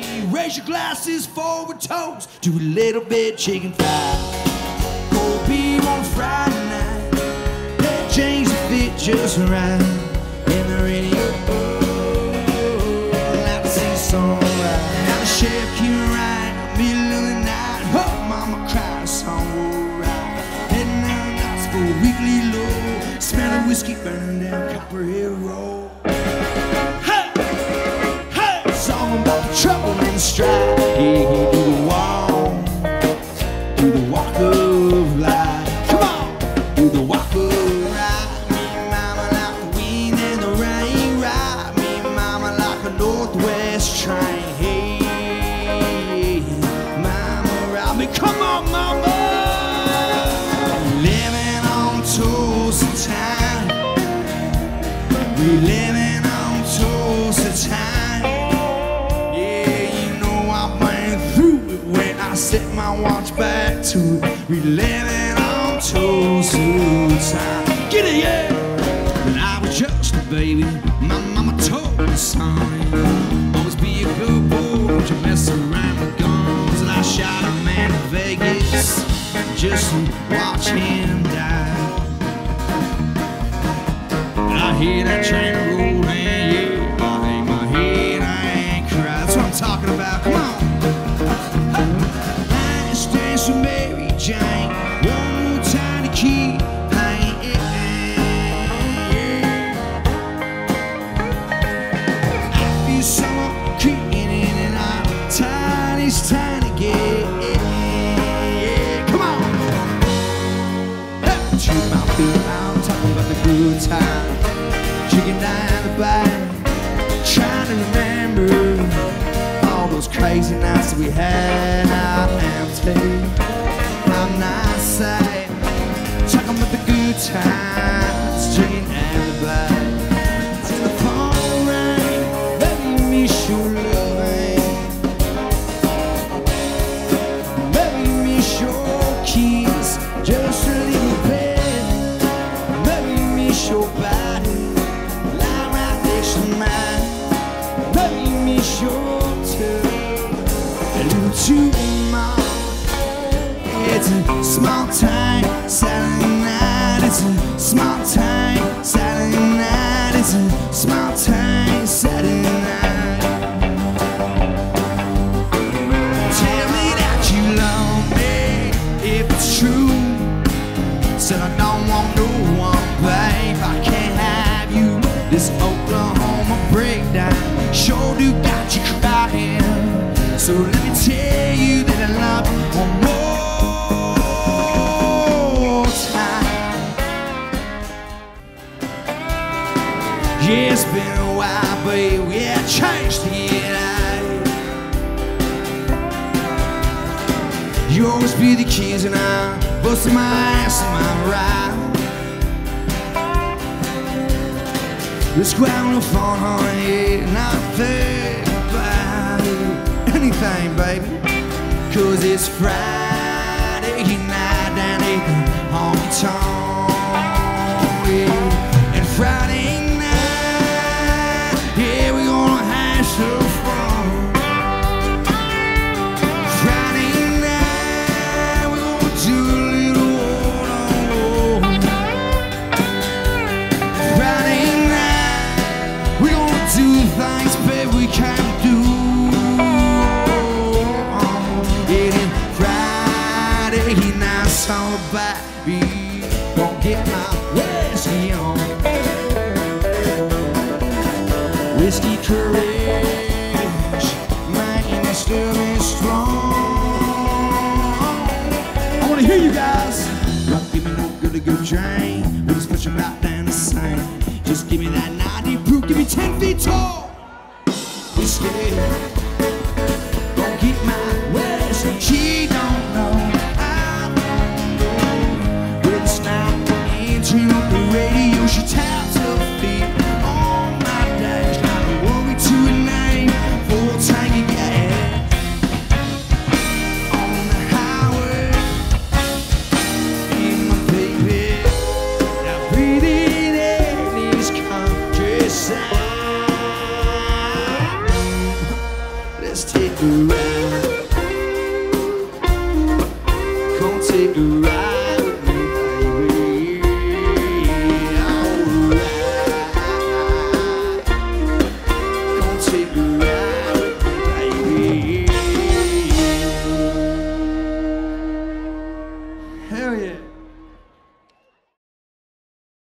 baby. Raise your glasses, forward toes. Do a little bit chicken fried. Cold beef on Friday night. That change the fit just right. In the radio. Like to see sunrise. Now the sheriff came right. Middle of the night. Oh, mama cried. Song will ride. Heading down knots for weekly low. Smell of whiskey burning down Copperhead Road. Come on, mama! Living on Tulsa time. We living on Tulsa time. Yeah, you know I went through it when I set my watch back to it. We living on Tulsa time. Get it, yeah! When I was just a baby, Vegas just to watch him die. I hear that train Shoot my feet out, talking about the good time. Chicken back, trying to remember all those crazy nights that we had. Small time Saturday night. It's a small time Saturday night. It's a small time Saturday night. Tell me that you love me if it's true. Said I don't want no one, babe. I can't have you. This Oklahoma breakdown sure do got you crying. So Yeah, it's been a while, babe. Yeah, I changed to get. You always be the keys and I busted my ass in my ride. Let's go out on the phone, honey, and I think about anything, baby. Cause it's Friday night all about me. Gonna get my whiskey on. Whiskey courage, man, still be strong. I wanna hear you guys. Don't give me no good, good drain. We just push out down the same. Just give me that 90 proof, give me 10 feet tall. Whiskey, gonna get my whiskey. take a ride with me, baby. Alright, take a ride.